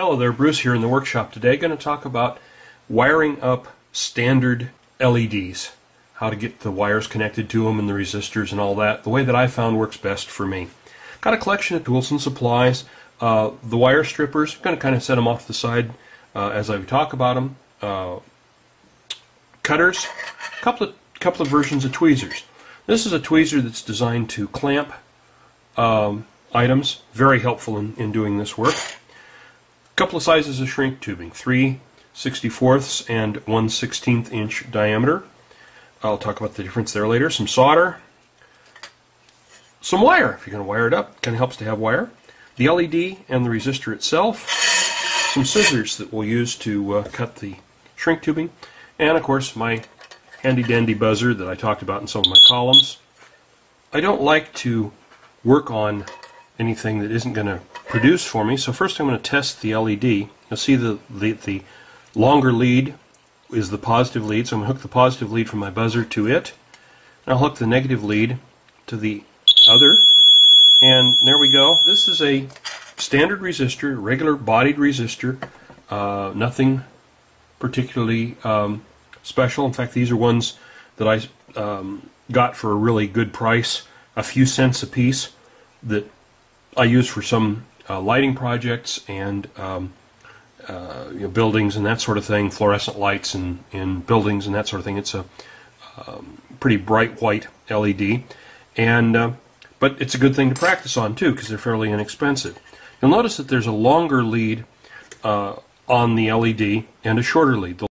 Hello there, Bruce here in the workshop today. Going to talk about wiring up standard LEDs, how to get the wires connected to them and the resistors and all that, the way that I found works best for me. Got a collection of tools and supplies. Uh, the wire strippers, going to kind of set them off to the side uh, as I talk about them. Uh, cutters, a couple of, couple of versions of tweezers. This is a tweezer that's designed to clamp um, items, very helpful in, in doing this work couple of sizes of shrink tubing, 3 64ths and 1 16th inch diameter. I'll talk about the difference there later. Some solder, some wire, if you're going to wire it up, kind of helps to have wire. The LED and the resistor itself, some scissors that we'll use to uh, cut the shrink tubing, and of course my handy dandy buzzer that I talked about in some of my columns. I don't like to work on anything that isn't going to produce for me. So first I'm going to test the LED. You'll see the, the, the longer lead is the positive lead, so I'm going to hook the positive lead from my buzzer to it. And I'll hook the negative lead to the other. And there we go. This is a standard resistor, regular bodied resistor. Uh, nothing particularly um, special. In fact, these are ones that I um, got for a really good price, a few cents a piece, that I use for some uh, lighting projects and um, uh, you know, buildings and that sort of thing, fluorescent lights in, in buildings and that sort of thing. It's a um, pretty bright white LED, and uh, but it's a good thing to practice on too because they're fairly inexpensive. You'll notice that there's a longer lead uh, on the LED and a shorter lead. The